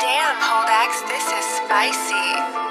Damn, Holdax, this is spicy.